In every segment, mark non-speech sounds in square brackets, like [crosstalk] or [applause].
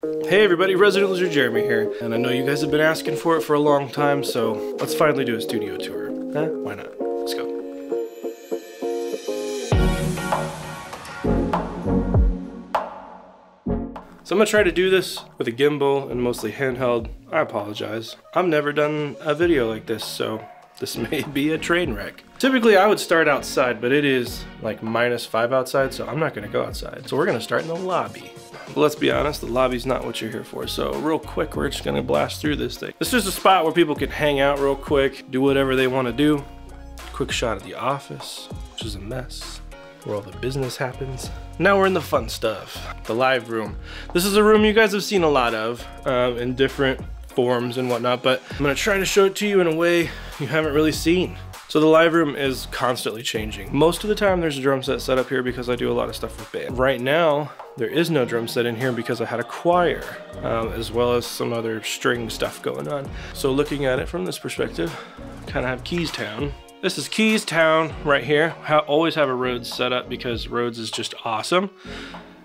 Hey everybody, Resident Loser Jeremy here, and I know you guys have been asking for it for a long time, so let's finally do a studio tour. Huh? Why not? Let's go. So I'm gonna try to do this with a gimbal and mostly handheld. I apologize. I've never done a video like this, so this [laughs] may be a train wreck. Typically I would start outside, but it is like minus five outside, so I'm not gonna go outside. So we're gonna start in the lobby. But let's be honest, the lobby's not what you're here for. So real quick, we're just gonna blast through this thing. This is a spot where people can hang out real quick, do whatever they wanna do. Quick shot of the office, which is a mess where all the business happens. Now we're in the fun stuff, the live room. This is a room you guys have seen a lot of um, in different forms and whatnot, but I'm gonna try to show it to you in a way you haven't really seen. So the live room is constantly changing. Most of the time there's a drum set set up here because I do a lot of stuff with band. Right now, there is no drum set in here because I had a choir, um, as well as some other string stuff going on. So looking at it from this perspective, kind of have Keys Town. This is Keys Town right here. I always have a Rhodes set up because Rhodes is just awesome.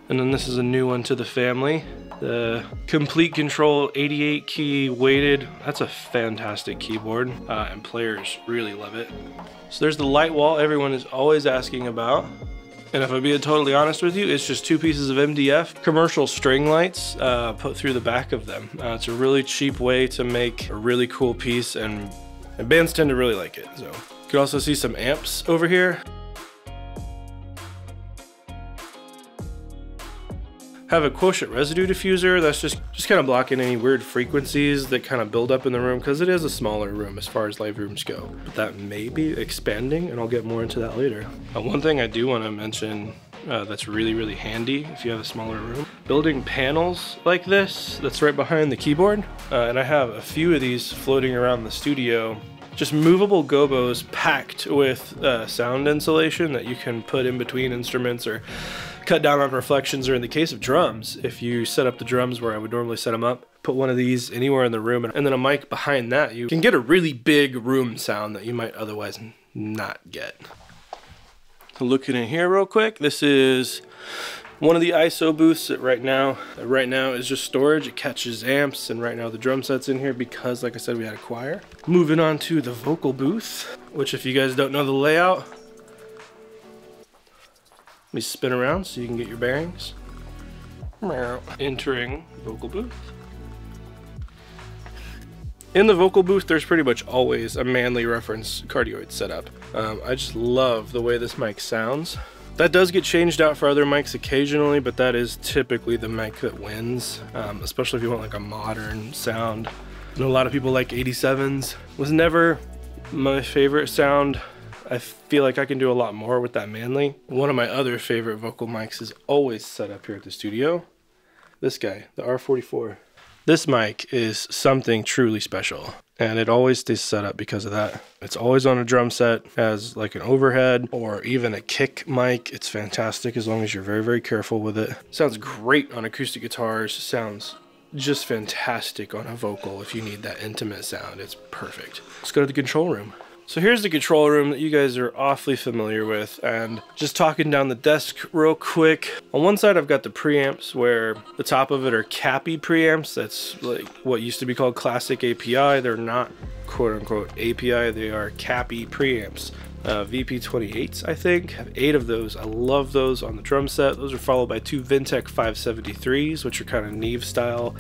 And then this is a new one to the family. The Komplete Kontrol 88 key weighted. That's a fantastic keyboard uh, and players really love it. So there's the light wall everyone is always asking about. And if I'm being totally honest with you, it's just two pieces of MDF commercial string lights uh, put through the back of them. Uh, it's a really cheap way to make a really cool piece and, and bands tend to really like it. So you can also see some amps over here. Have a quadratic residue diffuser that's just just kind of blocking any weird frequencies that kind of build up in the room because it is a smaller room as far as live rooms go. But that may be expanding and i'll get more into that later. Uh, one thing i do want to mention uh, that's really really handy if you have a smaller room building panels like this that's right behind the keyboard uh, and i have a few of these floating around the studio. Just movable gobos packed with uh, sound insulation that you can put in between instruments or cut down on reflections, or in the case of drums, if you set up the drums where I would normally set them up, put one of these anywhere in the room, and then a mic behind that, you can get a really big room sound that you might otherwise not get. So looking in here real quick, this is one of the ISO booths that right now right now is just storage it catches amps and right now the drum set's in here because like I said we had a choir moving on to the vocal booth which if you guys don't know the layout let me spin around so you can get your bearings. Entering vocal booth. In the vocal booth, there's pretty much always a Manley reference cardioid setup. Um, I just love the way this mic sounds. That does get changed out for other mics occasionally, but that is typically the mic that wins, um, especially if you want like a modern sound. I know a lot of people like 87s. Was never my favorite sound I feel like I can do a lot more with that Manley. One of my other favorite vocal mics is always set up here at the studio. This guy, the R44. This mic is something truly special and it always stays set up because of that. It's always on a drum set as like an overhead or even a kick mic. It's fantastic as long as you're very, very careful with it. Sounds great on acoustic guitars. Sounds just fantastic on a vocal if you need that intimate sound. It's perfect. Let's go to the control room. So here's the control room that you guys are awfully familiar with and just talking down the desk real quick. On one side I've got the preamps where the top of it are CAPI preamps. That's like what used to be called classic API. They're not quote unquote API, they are CAPI preamps. Uh, VP28s, I think. have eight of those. I love those on the drum set. Those are followed by two Vintech 573s, which are kind of Neve style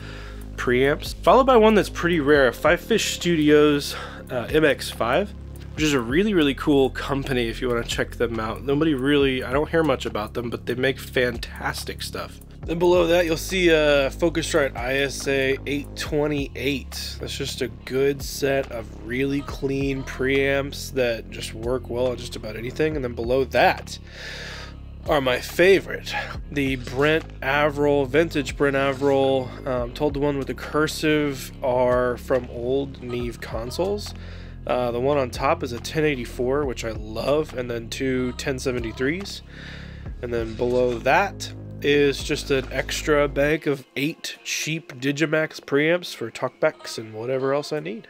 preamps. Followed by one that's pretty rare, Five Fish Studios uh, MX5 which is a really, really cool company if you want to check them out. Nobody really, I don't hear much about them, but they make fantastic stuff. Then below that, you'll see a Focusrite ISA 828. That's just a good set of really clean preamps that just work well on just about anything. And then below that are my favorite. The Brent Averill, vintage Brent Averill, um, told the one with the cursive are from old Neve consoles. Uh, the one on top is a 1084, which I love, and then two 1073s. And then below that is just an extra bank of eight cheap Digimax preamps for talkbacks and whatever else I need.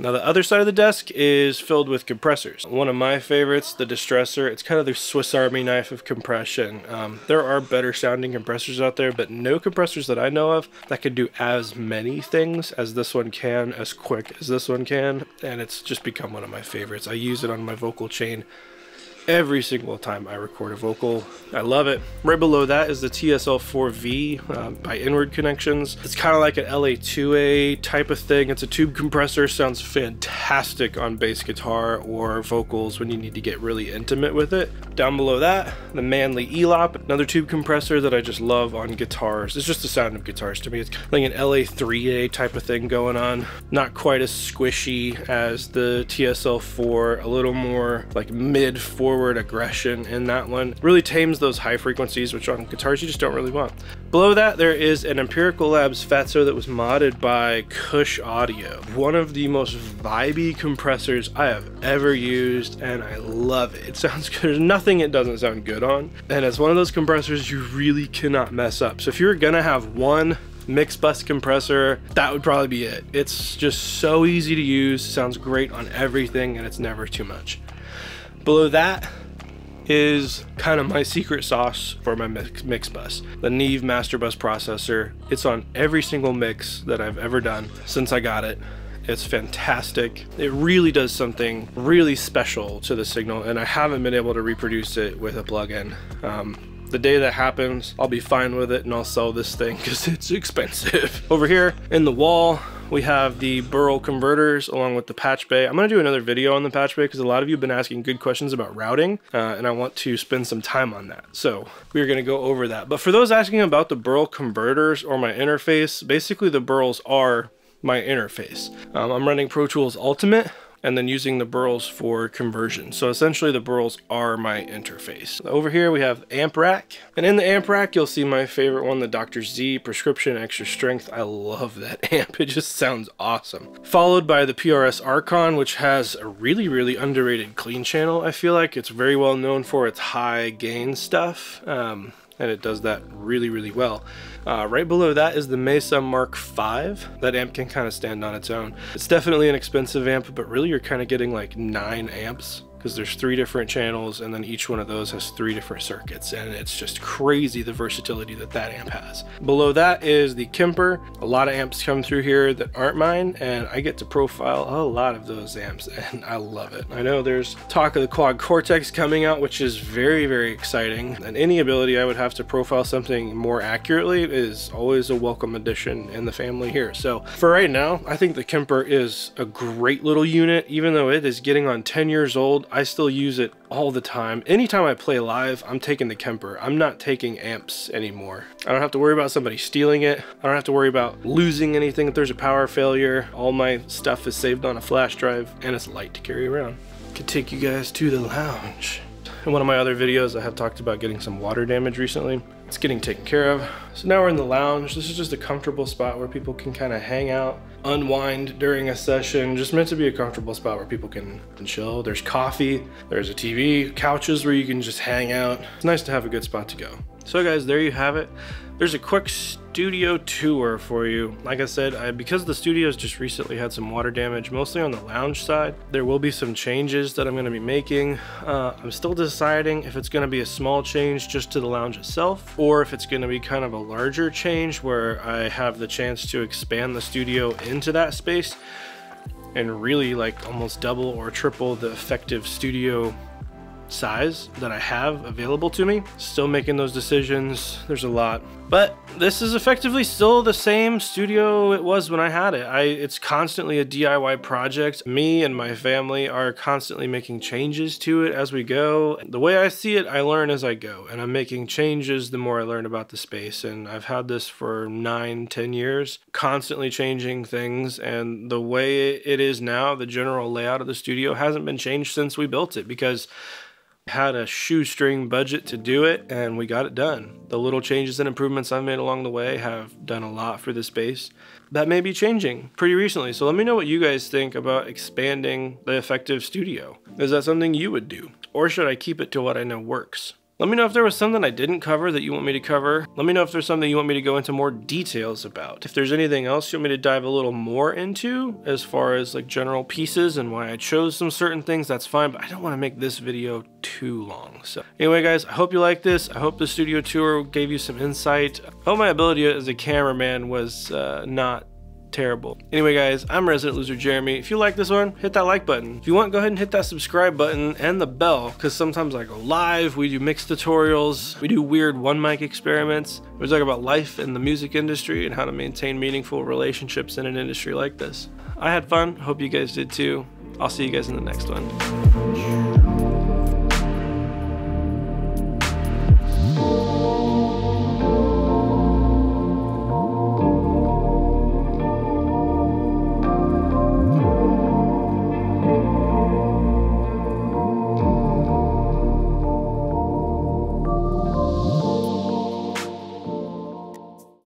Now the other side of the desk is filled with compressors. One of my favorites, the Distressor. It's kind of the Swiss Army knife of compression. Um, there are better sounding compressors out there, but no compressors that I know of that can do as many things as this one can, as quick as this one can, and it's just become one of my favorites. I use it on my vocal chain every single time I record a vocal. I love it. Right below that is the TSL4V uh, by Inward Connections. It's kind of like an LA2A type of thing. It's a tube compressor, sounds fantastic on bass guitar or vocals when you need to get really intimate with it. Down below that, the Manley ELOP, another tube compressor that I just love on guitars. It's just the sound of guitars to me. It's like an LA3A type of thing going on. Not quite as squishy as the TSL4, a little more like mid forward forward aggression in that one. Really tames those high frequencies, which on guitars you just don't really want. Below that, there is an Empirical Labs Fatso that was modded by Kush Audio. One of the most vibey compressors I have ever used, and I love it. It sounds good. There's nothing it doesn't sound good on. And it's one of those compressors you really cannot mess up. So if you're gonna have one mix bus compressor, that would probably be it. It's just so easy to use, sounds great on everything, and it's never too much. Below that is kind of my secret sauce for my mix, mix bus. The Neve Master Bus processor. It's on every single mix that I've ever done since I got it. It's fantastic. It really does something really special to the signal and I haven't been able to reproduce it with a plugin. Um, the day that happens, I'll be fine with it and I'll sell this thing because [laughs] it's expensive. Over here in the wall, we have the Burl converters along with the patch bay. I'm going to do another video on the patch bay because a lot of you have been asking good questions about routing uh, and I want to spend some time on that. So we're going to go over that. But for those asking about the Burl converters or my interface, basically the Burls are my interface. Um, I'm running Pro Tools Ultimate and then using the burls for conversion. So essentially the burls are my interface. Over here we have amp rack and in the amp rack you'll see my favorite one, the Dr. Z prescription extra strength. I love that [laughs] amp, it just sounds awesome. Followed by the PRS Archon which has a really really underrated clean channel. I feel like it's very well known for its high gain stuff. Um, and it does that really, really well. Uh, right below that is the Mesa Mark V. That amp can kind of stand on its own. It's definitely an expensive amp, but really you're kind of getting like nine amps because there's three different channels and then each one of those has three different circuits and it's just crazy the versatility that that amp has. Below that is the Kemper. A lot of amps come through here that aren't mine and I get to profile a lot of those amps [laughs] and I love it. I know there's talk of the Quad Cortex coming out which is very very exciting and any ability I would have to profile something more accurately is always a welcome addition in the family here. So for right now I think the Kemper is a great little unit even though it is getting on 10 years old still use it all the time. Anytime I play live, I'm taking the Kemper. I'm not taking amps anymore. I don't have to worry about somebody stealing it. I don't have to worry about losing anything if there's a power failure. All my stuff is saved on a flash drive and it's light to carry around. Could take you guys to the lounge. In one of my other videos, I have talked about getting some water damage recently. It's getting taken care of. So now we're in the lounge. This is just a comfortable spot where people can kind of hang out, unwind during a session. Just meant to be a comfortable spot where people can, chill. There's coffee, there's a TV, couches where you can just hang out. It's nice to have a good spot to go. So guys, there you have it. There's a quick studio tour for you. Like I said, I, because the studio's just recently had some water damage, mostly on the lounge side, there will be some changes that I'm going to be making. Uh, I'm still deciding if it's going to be a small change just to the lounge itself, or if it's going to be kind of a larger change where I have the chance to expand the studio into that space and really like almost double or triple the effective studio size that I have available to me. Still making those decisions. There's a lot. But this is effectively still the same studio it was when I had it. I it's constantly a DIY project. Me and my family are constantly making changes to it as we go. The way I see it, I learn as I go, and I'm making changes the more I learn about the space. And I've had this for nine, ten years, constantly changing things. And the way it is now, the general layout of the studio hasn't been changed since we built it because had a shoestring budget to do it and we got it done. The little changes and improvements I've made along the way have done a lot for the space. That may be changing pretty recently, so let me know what you guys think about expanding the effective studio. Is that something you would do? Or should I keep it to what I know works? Let me know if there was something I didn't cover that you want me to cover. Let me know if there's something you want me to go into more details about. If there's anything else you want me to dive a little more into as far as like general pieces and why I chose some certain things, that's fine, but I don't want to make this video too long. So anyway, guys, I hope you like this. I hope the studio tour gave you some insight. I hope my ability as a cameraman was uh, not terrible. Anyway, guys, I'm Resident Loser Jeremy. If you like this one, hit that like button. If you want, go ahead and hit that subscribe button and the bell, because sometimes I go live, we do mixed tutorials, we do weird one mic experiments. We talk about life in the music industry and how to maintain meaningful relationships in an industry like this. I had fun. Hope you guys did too. I'll see you guys in the next one.